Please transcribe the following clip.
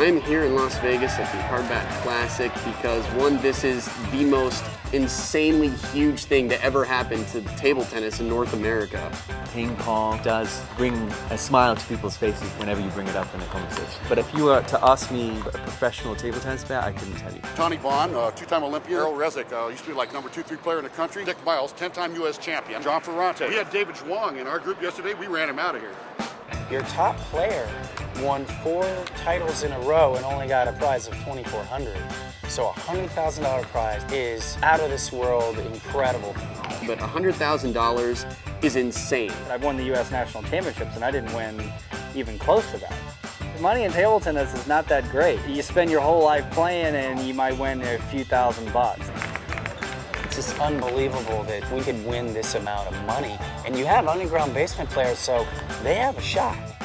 I'm here in Las Vegas at the Hardbat Classic because one, this is the most insanely huge thing to ever happen to table tennis in North America. Ping pong does bring a smile to people's faces whenever you bring it up in a conversation. But if you were to ask me a professional table tennis player, I couldn't tell you. Tony Bond, uh, two-time Olympian. Errol Resnick uh, used to be like number two, three player in the country. Dick Miles, 10-time U.S. champion. John Ferrante. We had David Zhuang in our group yesterday. We ran him out of here. Your top player won four titles in a row and only got a prize of 2400 So a $100,000 prize is out of this world incredible. But $100,000 is insane. I've won the U.S. National Championships and I didn't win even close to that. The money in table tennis is not that great. You spend your whole life playing and you might win a few thousand bucks. It's just unbelievable that we could win this amount of money. And you have underground basement players, so they have a shot.